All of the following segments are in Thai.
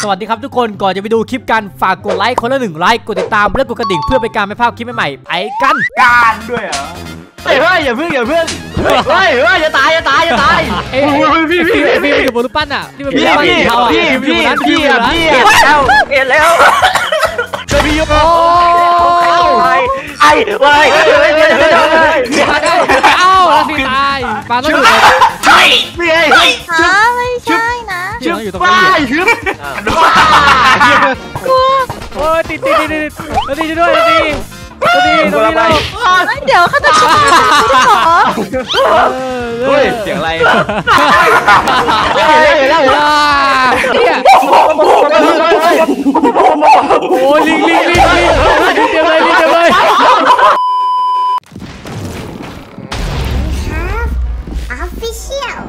สวัสดีครับทุกคนก่อนจะไปดูคลิปกันฝากกดไลค์คนละหนึ่งไลค์กดติดตามและกดกระดิ่งเพื่อเป็นการไม่พลาดคลิปใหม่ๆไปกันการด้วยเหรอเฮ้ยเฮ้ยอย่าเพิ่งอย่าเพิ่งเฮ้ยเฮ้ยเฮ้ยอย่าตายอย่าตายอย่าตายเอ้ยพี่พี่พี่พี่อยู่บนรูปปั้นอะที่มันพี่รูปปั้นพี่สีเทาอะพี่พี่อยู่บนนั้นพี่อยู่บนนั้นพี่เห็นแล้วเห็นแล้วจะมีโยโอ้ไอ้ไอ้ไอ้เฮ้ยเฮ้ยเฮ้ยเฮ้ยเฮ้ยเอ้าแล้วสิตายปาต้องอยู่เฮ้ยพี่เฮ้ยฮะไม่ใช่นะ อยู่อยู่ตรงว้านี้ยชึบโอ้ยติดติดติดติดแล้วดีด้วยแล้วดีแล้วดีตรงนี้เราเอ้ยเดี๋ยวเขาจะทำอะไรไม่หรอเฮ้ยเสียงอะไรเฮ้ยแล้วเนี่ยโอ้ยลิงลิงลิงลิงลิงเต็มเลยลิงเต็มเลย official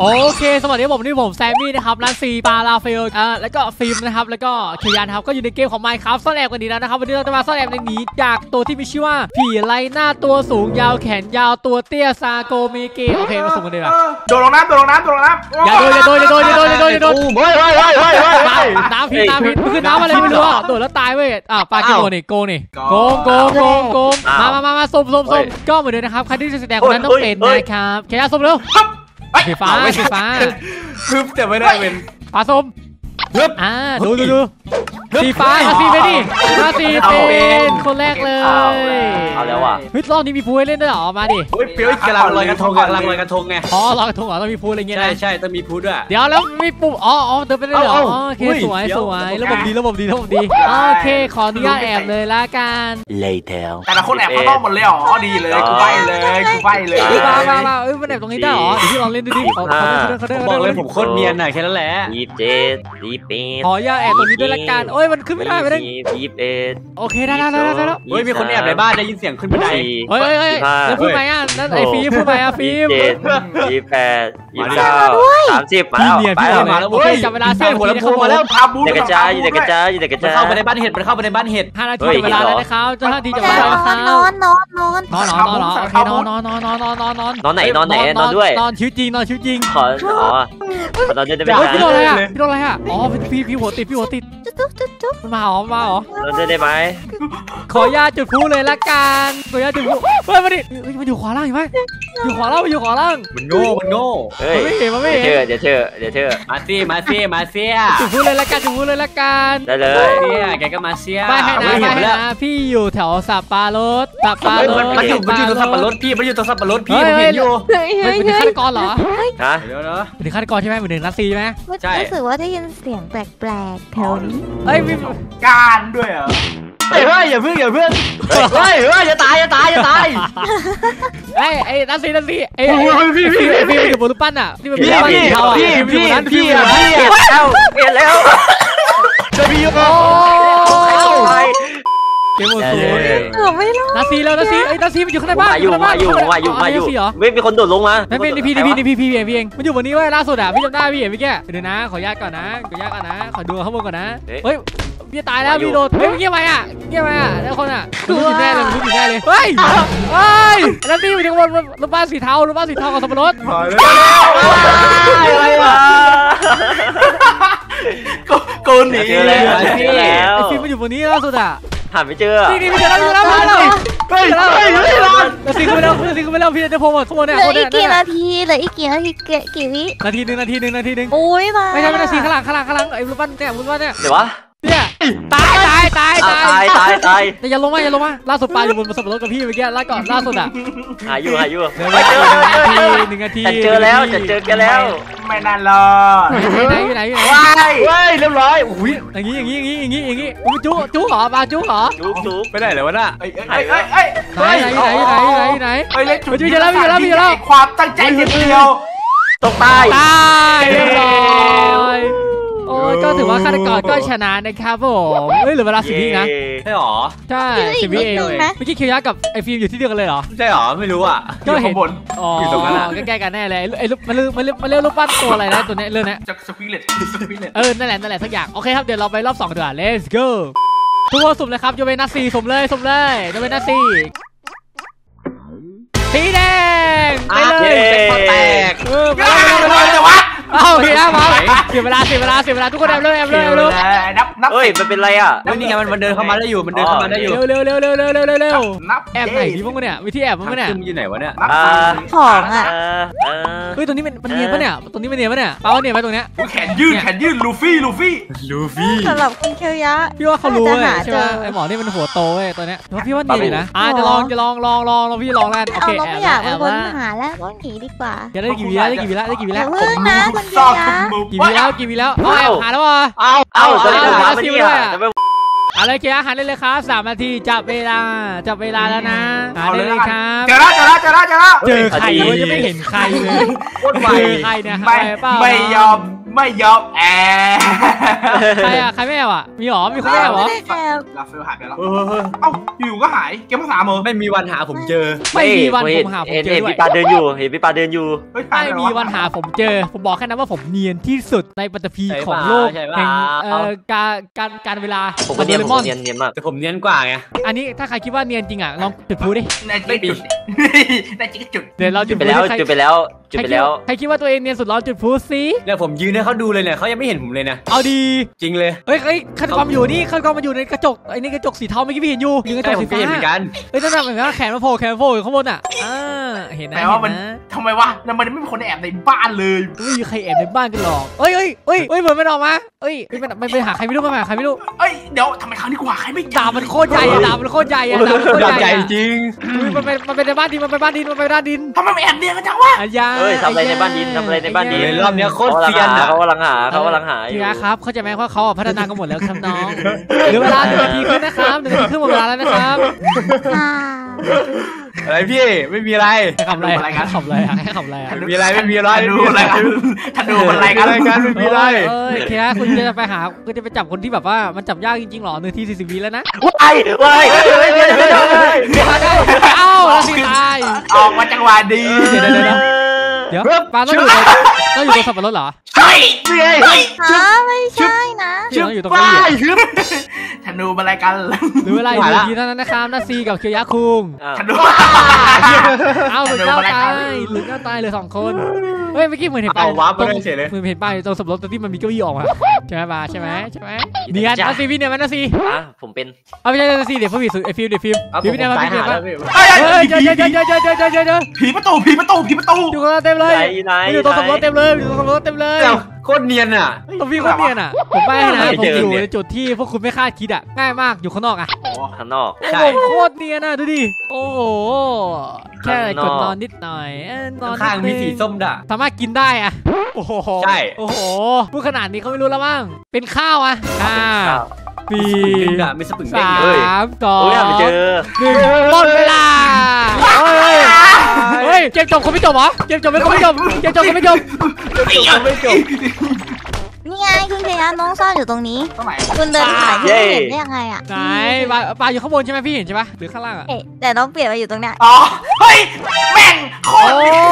โอเคสวัสดีผมนี่ผมแซมมี่นะครับร้านซีปาลาเฟลอ่าแล้วก็ฟิล์มนะครับแล้วก็เคียนครับก็อยู่ในเกมของ Minecraft ซ่อนแอบกันดีแล้วนะครับวันนี้เราจะมาซ่อนแอบในหนีจากตัวที่มีชื่อว่าผีไรหน้าตัวสูงยาวแขนยาวตัวเตี้ยซาโกเมเกโอเคมาส่งกันดีกว่าโดดลงน้ำโดดลงน้ำโดดลงน้ำอย่าโดนอย่าโดนอย่าโดนอย่าโดนอย่าโดนอย่าโดนเฮ้ยเฮ้ยเฮ้ยเฮ้ยน้ำพิษน้ำพิษมันคือน้ำอะไรไม่รู้อะโดดแล้วตายเว้ยอะปากิโกนี่โกนี่โกงโกงโกงโกงมามามามาส้มส้มส้มก็เหมือนเดิมนะครับใครที่จะแสดงคนนั้นต้องเป็นนะครับแค่ส้มเร็ว สีฟ้าสีฟ้าคือแต่ไม่ได้เป็นปลาส้ม อ่าดูดูดูสีฟ้ามาสีไปดิมาสีเป็นคนแรกเลยเอาแล้วว่ะเฮ้ยรอบนี้มีพูให้เล่นด้วยเหรอมาดิเฮ้ยเปียวกำลังลอยกระทงกำลังลอยกระทงไงอ๋อลอยกระทงเหรอต้องมีพูอะไรเงี้ยใช่นะใช่ต้องมีพูดด้วยเดี๋ยวแล้วมีปุ่มอ๋ออ๋อเติมไปได้เหรอเอ้าอ๋อโอเคอุ้ยสวยเดี๋ยวสวยระบบดีระบบดีระบบดีโอเคขออนุญาตแอบเลยละกัน later แต่ละคนแอบเขาต้องหมดเลยเหรอดีเลยกูใบเลยกูใบเลยเฮ้ยมามามาเอ้ยมันแอบตรงนี้ได้เหรอเดี๋ยวพี่ลองเล่นดูดิเขาเขาเดินเขาเดินผมเขาบอกเลเดิยนผมโคตรเนียนน่ะแค่นั้นแหละยี่สิบเจ็ดยี่สิบแปดขออนุญาตแอบตรงนี้ด้วยละกันโอ้ยมันขึ้นไม่ได้ไม่ได้ยี่สิบเอ็ดโอเคได้ได้ได้ได้แล้วเฮ้ยมีคนแอบในบ้านได้ยินเสียงขึ้นบันไดเฮ้ยเฮ้ยเฮ้ยแล้วพูดไหมอะนั่นไอ้ฟิล์มพูดไหมอะฟิล์มยี่สิบเจ็ดยี่สิบแปดยี่สิบเก้าสามสิบมาพี่แล้วเนียนไปพี่แล้วเนียนโอเคจับเวลาสามหัวนาทีลำนะโพครับผมงมาแล้วพาบูเด็กกระจายอยู่เด็กกระจายอยู่เด็กกระมันจายเข้าไปในบ้านเห็ดมันเข้าไปในบ้านเห็ดห้านาทีเฮ้ยเวลาแล้วนะครับเจ้าหน้าที่จะนมาแล้วคอรันบนอนนอนนอนนอนเหรอนอนเหรอโอเคนอนนอนนอนนอนนอนนอนนอนนอนไหนนอนไหนนอนด้วยนอนชิวจริงนอนชิวจริงขออ๋อขอนอนด้วยได้ไหมเฮ้ยพี่โดนอะไรนอะพี่โดนอะไรอะอ๋อพี่พี่หัวติดพี่หัวติดจุ๊บจุ๊บจุ๊บมันมาเหรอมาเหรออนด้วยได้ไหมขออนุญาตจุดพลุเลยละกันขออนุญาตจุดพลุเฮ้ยมาดิเฮ้ยมันอยู่ขวาล่างเห็นไหมอยู่ขวาล่างมันอยู่ขวาล่างมันโง่มันโง่เฮ้ยมันไม่เห็นมันไม่เดี๋ยวเห็เชื่อนเดี๋ยวเชื่อเดี๋ยวเชื่อมาซี่มาซี่มาเซียจุดพลุเลยละกันจุดพลุเลยละกันได้เลเซียยแกก็มาเซียไปให้นะเฮ้ยไปเห็นให้แล้วนะพี่อยู่แถวสับปะรดสับปะเฮ้ยรมันดมันอยู่มันอยู่ตรงสับปะรดพี่มันอยู่ตรงสับปะรดพี่เฮ้ผยมเห็นอยู่เฮ้ยเฮ้เฮ้ยยเป็นเฮ้ฆายตกรเหรอฮะเดี๋ยวนะเป็นฆาตกรใช่ไหมเป็นหนึ่งนัดซีใช่ไหมใช่รู้สึกว่าได้ยินเสียงแปลกๆแถวนี้เอ้ยมีการด้วยเหรอเฮ้ยเฮ้ยอย่าเพิ่งอย่าเพิ่งเฮ้ยเฮ้ยเฮ้ยอย่าตายอย่าตายอย่าตายเอ้ยไอ้นัดซีนัดซีเอ้ยพี่พี่พี่พี่อยู่บนรูปปั้นอะที่มันมีพี่รูปปั้นพี่สีเทาอะพี่อยู่พี่บนนั้นพี่อยู่บนนั้นพี่เห็นแล้วเห็นแล้วจะมีอยู่โอ้ไปเกมหมดศูนย์เกือบไม่รอดนัดซีแล้วนัดซีไอ้ยนัดซีมันอยู่ข้างในบ้านมาอยู่มาอยู่มาอยู่มาอยู่ซีเหรอไม่มีคนโดดลงมาไม่เป็นนี่พี่นี่พี่นี่พี่พี่เองพี่เองมันอยู่บนนี้เว้ยล่าสุดอะพี่จำได้พี่เห็นเมื่อกี้เดี๋ยวนะขออนุญาตก่อนนะขออนุญาตก่อนนะขอดูข้างบนก่อนนะเฮ้ย พี่ตายแล้วพี่โดนเฮ้ยเมื่อกี้ทำไมอะเมื่อกี้ทำไมอะแล้วคนอะรู้อยู่แน่เลยรู้อยู่แน่เลยเฮ้ยเฮ้ยนัดซีมันอยู่บนรูปปั้นสีเทารูปปั้นสีเทากับสับปะรดอะไรวะกูหนีเจอแล้วเจอแล้วไอ้ฟิล์มมันอยู่บนนี้ล่าสุดอะหาไม่เจอนี่นี่ไม่เจอแล้วไม่เจอแล้วมาแล้วเฮ้ยเฮ้ยเฮ้ยรอดนาทีก็ไม่แล้วนาทีก็ไม่แล้วพี่จะพงหมดข้างบนเนี่ยเหลืข้าองบนอีเนี่ยกกี่นาทีเหลืออีกกี่นาทีเกะกี่วินาทีหนึ่งนาทีหนึ่งนาทีหนึ่งโอ้ยตายไม่ใช่ไม่นาทีข้างหลังข้างหลังข้างหลังไอ้รูปปั้นเนี่ยรูปปั้นเนี่ยเดี๋ยววะ เนี่ยตายตายตายอะตายตายตายตายแต่อย่าลงมาอย่าลงมาล่าสุดปลาอยู่บนสับปะรดกับพี่เมื่อกี้ล่าก่อนล่าสุดอะหาอยู่หาอยู่เดี๋ยวไม่นาเจทีอหนึ่งนาทีจะเจอแล้วจะเจอแกแล้ว ไม่น่ารอดอยู่ไหนอยู่ไหนอยู่ไหนว้ายเฮ้ยเรียบร้อยอุ้ยอย่างงี้อย่างงี้อย่างงี้อย่างงี้อย่างงี้จุ๊จุ๊เหรอปลาจุ๊เหรอจุกจุกไปไหนเลยวะน่ะเอ้ยเอ้ยเอ้ยเอ้ยไหนไหนอยู่ไหนอยู่ไหนอยู่ไหนอยู่ไหนเอ้ยเล่นจุดเฮ้ยเจอแล้วเจอแล้วเจอแล้วความตั้งใจเดียวตกใต้ตายเรียบร้อยโอ้ยก็ถือ ว่าฆาตกรก็ชนะนะครับผมเอ้ยเหลือเวลาสิบวินะเย้ใช่หรอใช่สิบวิเองเมื่อกี้คิวยะกับไอ้ฟิล์มอยู่ที่เดียวกันเลยเหรอใช่หรอไม่รู้อะๆก็อยู่เห็ข้านงบนอ๋ออยู่ตรงนั้นอะใกล้ๆกันแน่เลยไอ้รูปมันเรียกมันเรียกมันเรียกรูปปั้นตัวอะไรนะตัวเนี้ยเรื่องเนี้ยจาก Spirited Spirited เออนั่นแหละนั่นแหละสักอย่างโอเคครับเดี๋ยวเราไปรอบสองดีกว่า let's go ทุกคนสุ่มเลยครับยกเว้นนัสซีสุ่มเลยสุ่มเลยยกเว้นนัสซีสีแดงไปเลยเย้แตกเออไปเฮ้เลยไปเลยยแต่ว่า เอาเฮียมาเสียเวลาเสียเวลาเสียเวลาทุกคนแอบเร็วแอบเร็วแอบเร็วนับนับเฮ้ยมันเป็นไรอะนี่มีไงมันมันเดินเข้ามาได้อยู่มันเดินเข้ามาได้อยู่เร็วเร็วเร็วเร็วเร็วเร็วเร็วนับแอบไหนดีพวกเนี่ยวิธีแอบพวกเนี่ยอยู่ไหนวะเนี่ยสองอะเฮ้ยตรงนี้มันมันเนียนปะเนี่ยตรงนี้มันเนียนปะเนี่ยเอาเนียยไปตรงเนี้ยแขนยืดแขนยืดลูฟี่ลูฟี่ลูฟี่สำหรับคุณเคียวยะพี่ว่าเขารู้เลยใช่ไหมไอหมอนี่มันหัวโตเว้ยตัวเนี้ยพี่ว่าเนียนนะอะจะลองจะลองลองลองพี่ลองแล้วโอเคแอบไม่อยากไปบนหาแล้วบนหนีดีกว่าจะได้กี่วิล้ได้กี่วิล้ได้กี่วิแล้วผมนะคุณซเคียอกวยะมุมกี่วิแล้วกี่วิแล้วเอาแอบหาแล้ววะเอาเอ้าจะเอาไม่เอาถามเอามันซิเนี่ไว้ยด้วยอะจะไม่เอาเลยเกียร์หันได้เลยครับสามนาทีจับเวลาจับเวลาแล้วนะหาได้เลยครับเจอแล้วเจอแล้วเจอแล้วเจอแล้วเจอใครวะยังไม่เห็นใครเลยโคตรไวเจอใครเนี่ยหาไม่ไปเปล่าไม่ยอม ไม่ยอมแอบใครอะใครไม่แอบอะมีหรอ มีคนไม่แอบเหรอไม่ได้แอบลาเฟลหายไปแล้วเออเอ้าอยู่ก็หาย เกมภาษาเมอไม่มีวันหาผมเจอ ไม่มีวันเฮ้ผยมหาผมเห็นเจอเห็นด้วยพี่ปาเดินอยู่ เห็นพี่ปาเดินอยู่เฮ้ยไม่มีวันหาผมเจอ ผมบอกแค่นั้นว่าผมเนียนที่สุดในปัตตภีใช่ของเปล่าโลกใช่เปล่าแห่งเอ่อการการการเวลาผมก็เนียนโดผมเรมอก็นเนียนเนียนมาก แต่ผมเนียนกว่าไง อันนี้ถ้าใครคิดว่าเนียนจริงอะลองจุดพลุดิในจิกจุดในจิกจุดเดี๋ยวเราจุจุดดพไปลุแล้วดิใครจุดไปแล้ว จุดไปแล้วใครคิดว่าตัวเองเนียนสุดลองจุดพลุสิเนี่ยผมยืนให้เขาดูเลยเนี่ยเขายังไม่เห็นผมเลยนะเอาดีจริงเลยเฮ้ยเฮ้ยฆาตกรมาอยู่นี่ฆาตกรมาอยู่ในกระจกไอ้นี่กระจกสีเทาเมื่อกี้พี่เห็นอยู่อยู่ในกระจใช่กผสีมก็ฟ้าเห็นเหมือนกันเฮ้ยนั่นน่ะเหมือนว่าแขนมาโผล่แขนมาโผล่อยู่ข้างบนอะอ่าเห็นนะแปลเห็ว่านมันนะทำไมวะแล้วมันไม่มีคนแอบในบ้านเลยไม่มีใครแอบในบ้านกันหรอกเอ้ยเอ้ยเอ้ยเอ้ยเหมือนมันออกมาเอ้ยเอ้ยมันมันไปหาใครไม่รู้มันไปหาใครไม่รู้เอ้ยเดี๋ยวทำไมครั้งนี้กูหาใครไม่เจอดาบมันโคตรใหญ่อะดาบมันโคตรใหญ่อะดาบมันโคตรดับใหใจญ่อะจริงอุ๊ยมันเป็นมันเป็นในบ้านดินมันเป็นบ้านดินมันเป็นบ้านดินทำไมไม่แอบเนียนกันจังวะอายาเฮ้ยทำอะไรในบ้านดินทำอะไรในบ้านดินเลยรอบเนี้ยโคตรเขากำลังเซียนหาอะเขากำลังหาเขากำลังหาอพี่ยู่อาครับเข้าใจไหมว่าเขาอะพัฒนากันหมดแล้วครับน้องเหลือเวลาหนึ่งนาทีครึ่งนะครับหนึ่งนาทีครึ่งหมดเวลาแล้วนะครับอ่าอะไรพี่ไม่มีอะไรให้ขับอะไรอะให้ขับอะไรอะให้ขับอะไรอะไม่มีอะไรไม่มีอะไรธนูอะไรกันธนูอะไรกันไม่มีอะไรกันไม่มีอะไรเอ้ยเคียคุณจะไปหาคุณจะไปจับคนที่แบบว่ามันจับยากจริงๆหรอหนึ่งนาทีสี่สิบวิแล้วนะว้ายว้ายเฮ้ยเฮ้ยเฮ้ยเฮ้ยเฮ้ยเอ้าแล้วสิตายออกมาจังหวะดีเดี๋ยว เดี๋ยวเดี๋ยวเดี๋ยวปาต้องอยู่ในต้องอยู่ตรงสับปะรดเหรอเฮ้ยเฮ้ยฮะไม่ใช่นะพี่ต้องอยู่ตรงนี้อะธนูอะไรกันเหรือเวลาอีกหนึ่งนาทีเท่านั้นนะครับนาซีกับเคียวยะคุงอะธนูเอ้าหรือเก้าตายหรือเก้าตายเหลือสองคน เฮ้ยเมื่อกี้เหมือนเห็นป้ายเอาวาร์ปตรงไปเฉยเลย เหมือนเห็นป้ายตรงสับปะรดตรงที่มันมีเก้าอี้ออกมาใช่ไหมปาใช่ไหมใช่ไหมเนียนนาซีพี่เนียนไหมนาซีอะผมเป็นเอาไม่ใช่นาซีเดี๋ยวฟิล์มไอฟิล์มเดี๋ยวฟิล์มเอาผฟิล์มมเนียนมาตายพี่เนียหานมาแล้วพี่เฮ้ยเฮ้ยเจอเจอเจอเจอเจอเจอเจอเจอเจอผีประตูผีประตูผีประตูอยู่กันเต็มเลยไหนไหนอยู่ตรงสับปะรดเต็มเลยอยู่ตรงสับปะรดเต็มเลยเดี๋ยวโคตรเนียนอะตรงพี่คนเนียนอะผมไปนะไม่ผมเจออยู่เนี่ยในจุดที่พวกคุณไม่คาดคิดอะง่ายมากอยู่ข้างนอกอะข้างนอกใช่โอ้โหโคตรเนียนอะดูดิโอ้โหแค่กดนอนนิดหน่อยเอ้ยนอนนิดข้างๆมีนึสีส้มด่ะสามารถกินได้อะโอ้โหใช่ โอ้โหพูดขนาดนี้เขาไม่รู้แล้วมั้งเป็นข้าวอะห้าสี่ดึงอะมีสปึงเด้งสาเลย มสองโอ้ยหาไม่เจอ หนึ่งหมดเวลาเฮ้ยเฮ้ยเกมจบคนไม่จบเหรอเกมจบไหมคนไม่จบเกมจบคนไม่จบ ไม่จบ นี่ไงคุณเคียวยะน้องซ่อนอยู่ตรงนี้ ตรงไหน คุณเดินผ่านที่ไม่เห็นได้ยังไงอะไหนปลาปลาอยู่ข้างบนใช่ไหมพี่เห็นใช่ปะหรือข้างล่างอะเอ๊ะแต่น้องเปลี่ยนมาอยู่ตรงเนี้ย อ๋อ เฮ้ย แม่งโคโอ้ตรอ๋อคือ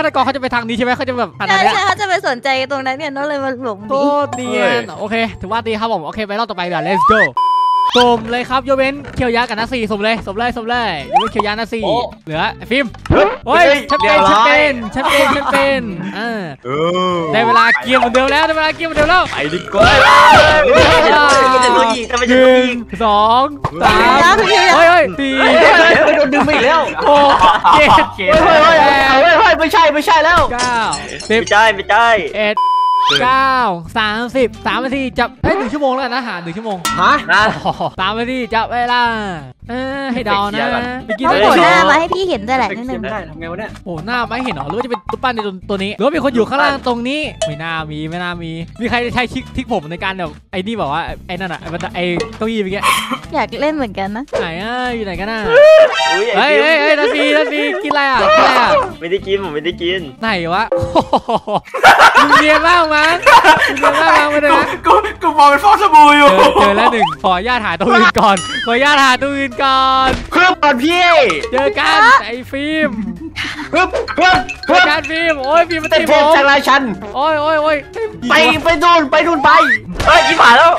ฆาตกรเขาจะไปทางนี้ใช่ไหมเขาจะแบบขนาดใช่เนี้ยใช่เขาจะไปสนใจตรงนั้นเนี่ยน้องเลยมาหลงโคดีตรเนียนโอเค ถือว่าดีครับผม โอเค ไปรอบต่อไปเดี๋ยว let's go สุ่มเลยครับยกเว้นเคียวยะกับนาซีสุ่มเลยสุ่มเลยสุ่มเลยยกเว้นเคียวยะนาซีเหลือไอ้ฟิล์มโอ้ยฉันเป็นฉันเป็นฉันเป็นฉันเป็นอ่าเออได้เวลาเกียร์เหมือนเดิมแล้วได้เวลาเกียร์เหมือนเดิมแล้วไปดีกว่าจะตัวอีกทำไมหจะตัวนึ่งอีกสองสามแล้วคุณเคียวยะเฮ้ยเฮ้ยสี่โดนดึงไปอีกแล้วหกเจ็ดโอเคเฮ้ยเฮ้ยเฮ้ยเฮ้ยเฮ้ยไม่ใช่ไม่ใช่แล้วเก้าสิบไม่ใช่ไม่ใช่เอ็ด เก้าสามสิบสามนาทีจับเอ้ยหนึ่งชั่วโมงแล้วกันนะหาหนึ่งชั่วโมงฮะนะอ๋อสามนาทีจับเวลา เออให้เดานะไปกินน้องได้กดก่อนหน้ามาให้พี่เห็นด้วยแหละเป็นนิดเขีนึยงนได้ทำไงวะเนี่ยโอ้หน้าไม่เห็นหรอหรือว่าจะเป็นตุ๊ปั้นในตัวตัวนี้หรือว่ามีคนอยู่ข้างล่างตรงนี้ไม่น่ามีไม่น่ามี มีใครใช้ทิกทิกผมในการแบบไอ้นี่แบบว่าไอ้นั่นอะไอ้บันไดไอ้เก้าอี้เมื่อกี้อยากเล่นเหมือนกันนะไหนอะอยู่ไหนกันน่ะอุ้ยเฮ้ยเฮ้ยเฮ้ยนาทีนาทีกินอะไรอะกินอะไรอะไม่ได้กินผมไม่ได้กินไหนวะโอ้โหมึงเรียนบ้างมั้งมึงเรียนบ้างมั้งไม่ได้กูนะกูกูมองเป็นฟองสบู่อยู่เจอเจอแล้วหนึ่งขออนุญาตหาตัวอื่นก่อนข ออนุญาตหาตัวอื่นก่อนเครื่องก่อนพี่เจอกันไอ้ฟิล์มฮึบฮึบเจฮึอบกันฟิล์มโอ้ยฟิล์มมันเต้นตีเทผพมจากราชันโอ้ยโอ้ยโอ้ยไปไปนู่นไปนู่นไปเฮ้ยยิ้มผ่านแล้ว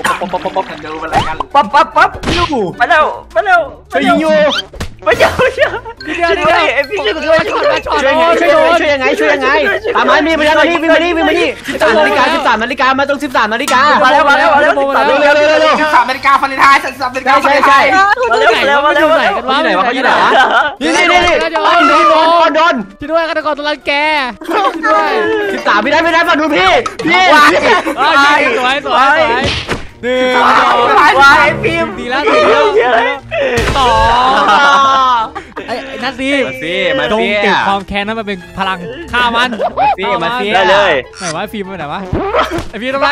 ต ป๊อปป๊อปป๊อปป๊อปกันดูอะไรกันปั๊บปั๊บปั๊บยูมาแล้วมาแล้วช่วยยิงอยู่ไม่เจอไม่เจอพี่เดียวช่วยด้วยไอ้พี่ช่วยด้วยช็อตมาช็อตช่วยยังไงช่วยยังไงช่วยยังไงช่วยยังไงตามมามีมายังนี่วิ่งมานี่วิ่งมานี่สิบสามนาฬิกาสิบสามนาฬิกามาตรงสิบสามนาฬิกามาแล้วมาแล้วมาแล้วเร็วเร็วเร็วเร็วเร็วสิบสามนาฬิกาฟาเรนไฮต์สิบสามนาฬิกาใช่ใช่ใช่มาแล้วมาแล้วมาแล้วมาแล้วเขาอยู่ไหนวะเขาอยู่ไหนวะนี่นี่นี่นี่โดนโดนโดนโดนช่วยด้วยฆาตกรตัวรังแกช่วยด้วยสิบสามไม่ได้ไม่ได้ฝั่งนู้นพี่พี่เอ้ยสวยสวยสวย หนึ่งสองวายพิมดีแล้วดีแล้วสองไอ้นัทซีมาสิมาจงสิเก็บความแค้นนั้นมาเป็นพลังฆ่ามันมาสิมาสิได้เลยไหนวะฟิล์มไปไหนวะไอฟิล์มทำไร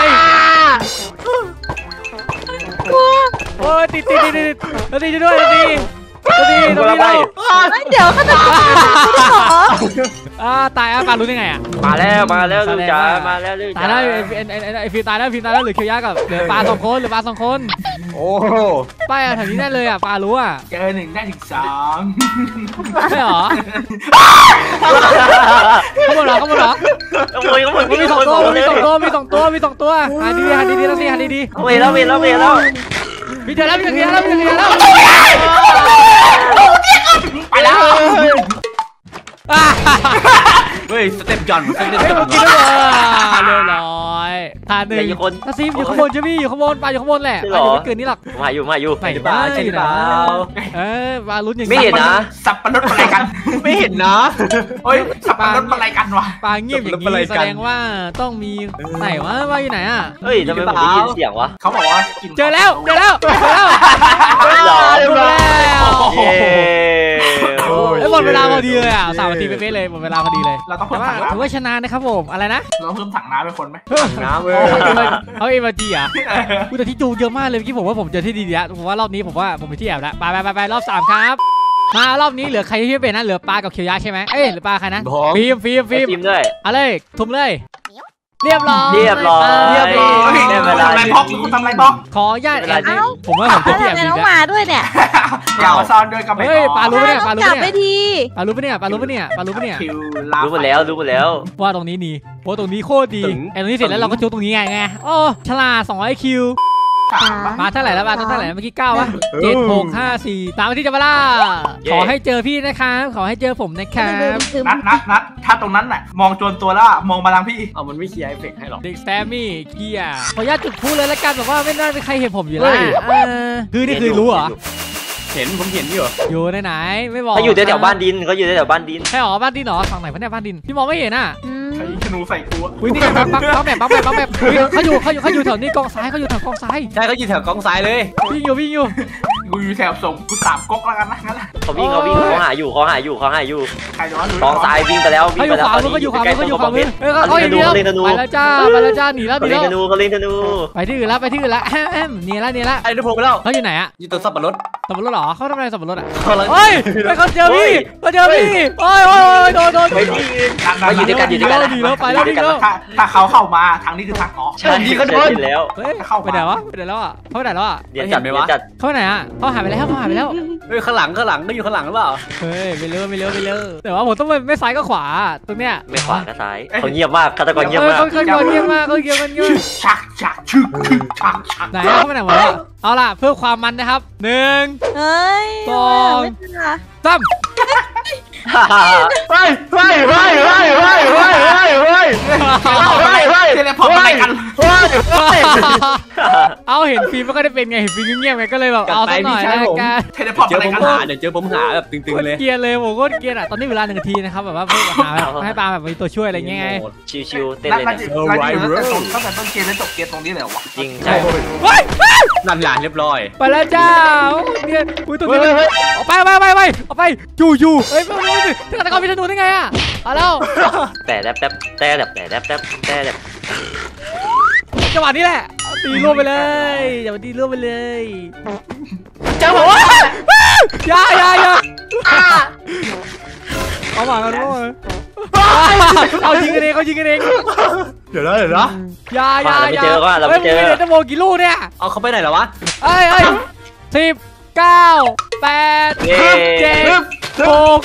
โอ้ยติดติดติดติดติดติดด้วยติด ติดติดคนละใบเดี๋ยวเขาจะทำอะไรไม่หรออ่าตายอะปารู้ได้ไงอะมาแล้วมาแล้วลูกจ๋ามาแล้วลูกตายจ๋าแล้วไอ้ไอ้ไอ้ไอ้ฟิล์มตายแล้วฟิล์มตายแล้วเหลือเคียวยากับเหลือปลาสองคนเหลือปลาสองคน โอ้ป้ายอะแถวนี้แน่เลยอะปลารู้อะเจอหนึ่งได้ถึงสองใช่เหรอเขาบอกเหรอเขาบอกเหรอขโมยขโมยมีสองตัวมีสองตัวมีสองตัวมีสองตัวหาดีหาดีดีแล้วสิหาดีดีขโมยแล้วเวแล้วเวแล้ว มีเจอแล้วมีเจอแล้วมีเจอแล้วไปแล้วเฮ้ยสเต็ปจอนสเต็ปเฮ้ยจอเมื่อนด้วยเรียบร้อย ทานหนึ่งอย่าอยู่คนถ้าซีมอยู่ข้างบนจะมีอยู่ข้างบนปลาอยู่ข้างบนแหละปลาอยู่ไม่เกินนี้หรอกมาอยู่มาอยู่ไหนใช่เปล่าใช่เปล่าเออปลาลุ้นอย่างไม่เห็นนะสับปะรดอะไรกัน ไม่เห็นนะเฮ้ยสับปะรดอะไรกันวะปลาเงียบอย่างนี้แสดงว่าต้องมีไหนวะว่าอยู่ไหนอะเฮ้ยทำไมผมได้ยินเสียงวะเขาบอกว่ากินเจอแล้วเจอแล้วเจอแล้วหรอเจอแล้วเย้ไอ้ย หมดเวลาพอดีเลยอะสามนาทีเป๊ะๆเลยหมดเวลาพอดีเลยเราต้องแต่เพิ่มว่าถังถือว่าชนะนะครับผมอะไรนะน้ำเราเพิ่มถังน้ำเป็นคนไหมน้ำเว้ยเขาเอ็มจีอะกูแต่ที่ดูเยอะมากเลยเมื่อกี้ผมว่าผมเจอที่ดีๆแล้วผมว่ารอบนี้ผมว่าผมไปที่แอบแล้วไปไปไปไปรอบสามครับ มารอบนี้เหลือใครที่ไม่เป็นนะเหลือปลากับเคียวยะใช่ไหมเอ้ยเหลือปลาใครนะผม ฟิล์มฟิล์มฟิล์มฟิล์มด้วย เอาเลยทุ่มเลย เรียบร้อย เรียบร้อยเรียบร้อย ได้เวคุณลาทำอะไรพ็อกคุณทำอะไรพ็อกขออนุญาตเวแอลาบที่ผมว่าผมเจอแล้วที่แอบทำไมดีต้องแล้วมาด้วยเนี่ยอย่ามาซ่อนด้วยกันไปเฮ้ยปลารู้ปะเนี่ยต้ปอลางรู้จัปะบไปเนี่ยทีปลารู้ปะเนี่ยปลารู้ปะเนี่ยปลารู้ปะเนี่ยคิวลารู้หมดแล้วรู้หมดแล้ว ว่าตรงนี้นี่โอ้ตรงนี้โคตรดีไอ้ตรงนี้เสร็จแล้วเราก็จุกตรงนี้ไงไงโอ้ฉลาด200คิว ถามปะมาเท่าไหร่แล้วมาเท่าไหร่เมื่อกี้เก้าวะเจ็ดหกห้าสี่ตามไปที่จะมาล่าเย้ขอให้เจอพี่นะครับขอให้เจอผมนะครับนัดนัดนัดถ้าตรงนั้นน่ะมองจวนตัวแล้วอะมองมาทางพี่เอามันไม่เคลียร์เอฟเฟกต์ให้หรอกเด็กแซมมี่เกียร์ขออนุญาตจุดพูดเลยละกันแบบว่าไม่น่าจะใครเห็นผมอยู่แล้วเฮ้ยเออคือนี่คือรู้เหรอเห็นผมเห็นอยู่อยู่ในไหนไม่บอกเขาอยู่แถวๆบ้านดินเขาอยู่แถวๆบ้านดินใช่หรอบ้านดินเหรอฝั่งไหนพะเนี่ยบ้านดินพี่มองไม่เห็นอะอืม ใช้ธนูใส่กูอะอุ้ยนี่ไงบักบักบักแบบบักแบบบักแบบอุ๊ยเขาอยู่เขาอยู่เขาอยู่แถวนี้กองซ้ายเขาอยู่แถวกองซ้ายใช่เขาอยู่แถวกองซ้ายเลยวิ่งอยู่วิ่งอยู่ กูอยู่แถวส่งกูสามก๊กแล้วกันนะงั้นนะเขาวิ่งเขาวิ่งเขาหาอยู่เขาหาอยู่เขาหาอยู่ใครจะว่ารู้กองทรายวิ่งไปแล้ววิ่เขางอยู่ไปแล้วขวามือเขาอยู่ขวามือเขาอยู่ขวามือเออเขาเขาเขาเล่อนธย่างนูเดียวเขาเล่นธนูไปแล้วจ้าไปแล้วจ้าหนีแล้วหเขานีเล่นแล้วธนูเขาเล่นธนูไปที่อื่นแล้วไปที่อื่นแล้วแอมแอมหนีแล้วหนีแล้วไอ้ทุกผมไปแล้วเขาอยู่ไหนอะอยู่ตัวสับปะรดสับปะรดเหรอเขาทำอะไรสับปะรดอะเขาลังเฮ้ยไปเขาเจอพี่เขาเจอพี่โอ้ยโอ้ยโอ้ยโดนโดนเฮ้ยนัดนัมาดอยู่ด้วยกันอยู่ด้วยกันหนีแล้วไปแล้วหนีแล้วถ้าถ้าเขาเข้ามาทางนี้คือทางออกใช่เขาโดนแล้วเฮ้ยไปไหนวะไปไหนแล้วอะเขาไปไหนแล้วอะเดี๋ยวจัดเดี๋ยวจัดเขาไปไหนอะเขาหายไปแล้วเขาหายไปแล้ว เฮ้ยข้างหลังข้างหลังก็อยู่ข้างหลังหรือเปล่าเฮ้ยไปเร็วไปเร็วไปเร็วแต่ว่าผมต้องไม่ไม่ซ้ายก็ขวาตรงเนี้ยไม่ขวาก็ซ้ายเขาเงียบมากฆาตกรเงียบเออมากเขาเขาเงียบมากเขาเงียบกันเงียบชักชักชึกชึกชักชักไหนอะเขาไปไหนหมดแล้วเอาล่ะเพื่อความมันนะครับหนึ่งเฮ้ยสองไม่เป็นไรสาม เฮ้ยเฮ้ยเฮ้ยเฮ้ยเฮ้ยเฮ้ยเฮ้ยเฮ้ยเฮ้ยเฮ้ย teleport อะไรกันเฮ้ยเฮ้ยเอาเห็นฟิล์มไม่ค่อยได้เป็นไงเห็นฟิล์มเงียบๆไงก็เลยแบบเอาสักหน่อยจัดแล้วไปพี่ชายผมกัน teleport เจออะไรผมกันหาเดี๋ยวเจอผมหาแบบตึงโคๆตเลรยเกรียนเลยผมโคตรเกรียนอะตอนนี้เวลาหนึ่งนาทีนะครับแบบว่าเพื่อหาแบบให้ปลาแบบมีตัวช่วยอะไรเงี้ยไงชิวๆเต้นนัดเลยนัดเนี่ยนัดอยู่ตั้งแต่ต้นตั้งแต่ต้นเกมแล้วจบเกมตรงนี้เลยวะจริงใช่ใช่เฮ้ย นั่นแหละเรียบร้อย ไปแล้วจ้าโอ้ยเนี่ยอุ้ยตัวเฮ้นี้ยมันเฮ้ยเอาไปเอาไปเอาไปเอาไปเอาไปอยู่อยู่เฮ้ยไม่ไม่ไม่ที่ฆาตกรมีธนูได้ไงอะเอาแล้วแต่แดบแดบแต่แดบแต่แดบแดบแต่แดบจังหวะนี้แหละเอาตีรวบไปเลยอย่ามาตีรวบไปเลยเจอผมอย่าอย่าอย่าเอาหมากันด้วย เอายิงกันเองเขายิงกันเองเดี๋ยวนะเดี๋ยวนะอย่าอย่าเราอไม่ย่าเจอว่าเราเฮ้ไม่ยเจมึงอเห็นจะโมกี่ลูกเนี่ยเอาเขาไปไหนแล้ววะเอ้ยเอ้ยสิบเก้าแปดเย้เจ็ดหก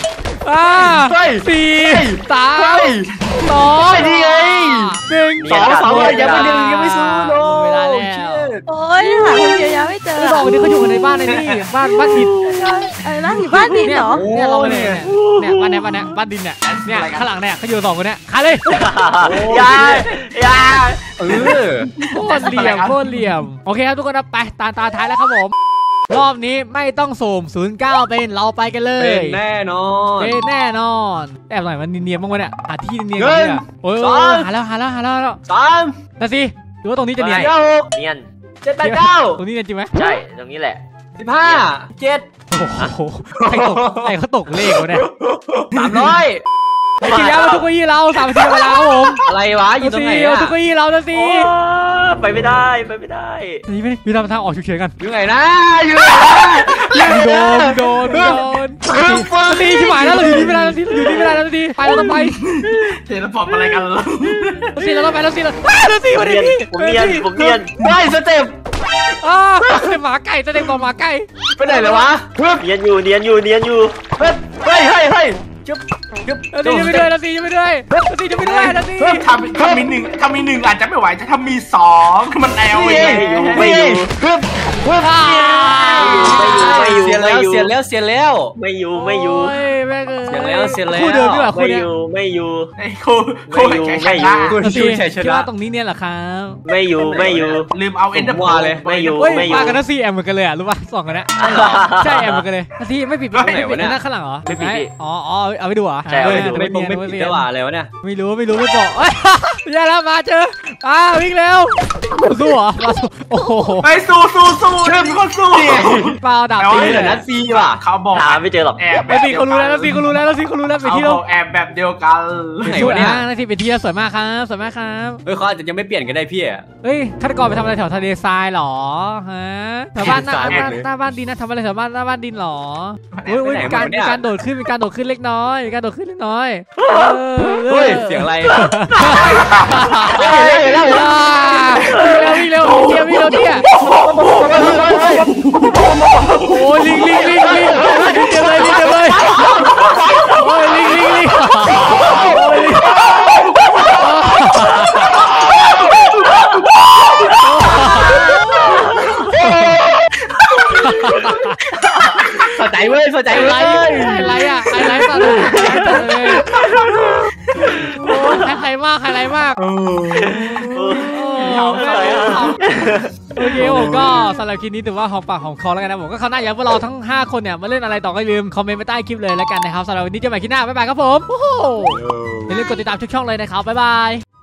ห้าเฮ้ยสี่เฮ้ยสามเฮ้ยสองเฮ้ยนี่ไงหนึ่งสองสองเลยยังไม่เร็วยังไม่สู้โลเวลาแล้วชิต โอ้อ้ยหาคุณเคียวยาไม่เจอไม่บอกวันนี้เขาอยู่กันในบ้านในนี่บ้านบ้านดินไอ้บ้านที่บ้านดินเนี่ยเหรอเนี่ยเราเนี่ยเนี่ยบ้านเนี้ยบ้านเนี้ยบ้านดินเนี่ยเนี่ยข้างหลังเนี่ยเขาอยู่สองคนเนี่ยขาเลยยาอยาเออโคตรเหลี่ยมโคตรเหลี่ยมโอเคครับทุกคนนะไปตาตาท้ายแล้วครับผมรอบนี้ไม่ต้องสุ่ม09 เป็นเราไปกันเลยเป็นแน่นอนเป็นแน่นอนแอบหน่อยมันเนียนๆบ้างวะเนี่ยหาที่เนียนๆหนึ่กันงเนี่ยโอ้ยสองหาแล้วหาแล้วหาแล้วหาแล้วสามนาสิดูว่าตรงนี้จะเนียนเก้าหกเนียน เจ็ดแปดเก้าตรงนี้เนียนจริงไหมใช่ ตรงนี้แหละสิบห้าเจ็ดโอ้โหใครตกใครเขาตกเลขวะเนี่ยสามร้อย กินยามาทุกเก้าอี้เราสามนาทีเวลาครับผมอะไรวะอยู่ตรงไหนเอาอะทุกเก้าอี้เรานาสิโอ้ไปไม่ได้ไปไม่ได้นี่ไม่ได้มีทางทางออกฉุกเฉินกันอยู่ไหนนะอยู่ไหนนะอยู่ไหนโดนะนโดนโดนนาทีชิบหายแล้วเราอยู่นี่ไม่ได้นาทีอยู่นี่ไม่ได้นาทีไปเราต้องไปเทเลพอร์ตอะไรกันล่ะนาทีเราต้องไปนาทีเรานาทีผมมาดิเนียนพี่ผมเนียนผมเนียนได้สเต็ปอ่าเป็นหมาไก่แสดงบอกหมาไก่ไปไหนเลยวะฮึบเนียนอยู่เนียนอยู่เนียนอยู่เฮ้ยเฮ้ยเฮ้ยเฮ้ย จุ๊บจุ๊บนาทีจะไม่ด้วยนาทีจะไม่ด้วยนาทีจะไม่ด้วยนาทีถ้าถ้ามีหนึ่งถ้ามีหนึ่งอาจจะไม่ไหวแต่ถ้ามีสองมันแอลนี่อีกไม่อยู่ฮึบฮึบอ่าไม่อยู่เสียไม่แล้วอยู่เสียแล้วเสียแล้วไม่อยู่ไม่อยู่โอ้แม่งเอ้ยเสียแล้วเสียแล้วคู่เดิมด้วยเหรอไม่คู่เนี้อยยู่ไม่อยู่ไอ้คู่คู่แข่งชนะคุณนาทีชูชัยชคิดนะว่าตรงนี้เนี่ยเหรอครับไม่อยู่ไม่อยู่ลืมเอาเอ็นเดอร์ผมว่าเลยไม่อยู่เฮ้ยไม่อยู่มากันนะซีแอมเหมือนกันเลยอะรู้ป่ะสองกันนะใช่แอมเหมือนกันเลยนาทีไม่ผิดตรงไหนไม่ผิดวะเนี่ยนะข้างหลังเหรอไม่ผิดไงอ๋ออ๋อเอาไปดูเหรอะใช่เอาไปดูไม่ปงไม่ปิดได้หว่าเลยวะเนี่ยไม่รู้ไม่รู้ไม่บอกเอ้ยไม่ใช่แล้วมาเจอมาวิ่งเร็วสู้เหรอมาสู้โอ้โหไปสู้สู้สู้มีคนสู้เปล่าดาบเอาตีไว้เดี๋ยวนัดฟรีว่ะเขาบอกหาไม่เจอหรอกแอบแบนาบทีเขารู้แล้วนาทีเขารู้แล้วนาทีเขารู้แล้วไปเขาที่บเราอกแอบแบบเดียวกันไหนสววะยเนี่ยมากนาทีไปที่เราสวยมากครับสวยมากครับเฮ้ยเขาอาจจะยังไม่เปลี่ยนกันได้พี่อะเฮ้ยฆาตกรไปทำอะไรแถวทะเลทรายเหรอฮะแถวบ้านหน้าทรายหมดบ้านเลยหน้าบ้านดินนะทำอะไรแถวบ้านหน้าบ้านดินเหรอเฮ้ยเฮ้ยมีการมีการโดดขึ้นมีการโดดขึ้นเล็กน้อยมีการโดดขึ้นเล็กน้อยเออเฮ้ยเสียงอะไรเฮ้ยเร็ววิ่งเร็ววิ่งเร็ววิ่งเร็วเนี่ยโอ้ยลิงลิงลิงลิงลิงเต็มเลยลิงเต็มเลยโอ้ยลิงลิงลิงโอ้ ยลิงสนใจเว้ยสนใจไฮเว้ไลยท์ไฮไลท์อะไฮไลท์ตัดเลยไฮไลท์ตัดเลยโอ้ยไฮไลท์มากไฮไลท์มากโอ้แม่งโอเคผมก็สำหรับคลิปนี้ถือว่าหอมปากหอมคอแล้วกันนะผมก็คราวหน้าอยากให้พวกเราทั้ง 5 คนเนี่ยมาเล่นอะไรต่อก็อย่าลืมคอมเมนต์มาใต้คลิปเลยแล้วกันนะครับสำหรับวันนี้เจอกันใหม่คลิปหน้าบ๊ายบายครับผมโอ้โหอย่าลืมกดติดตามทุกช่องเลยนะครับบ๊ายบาย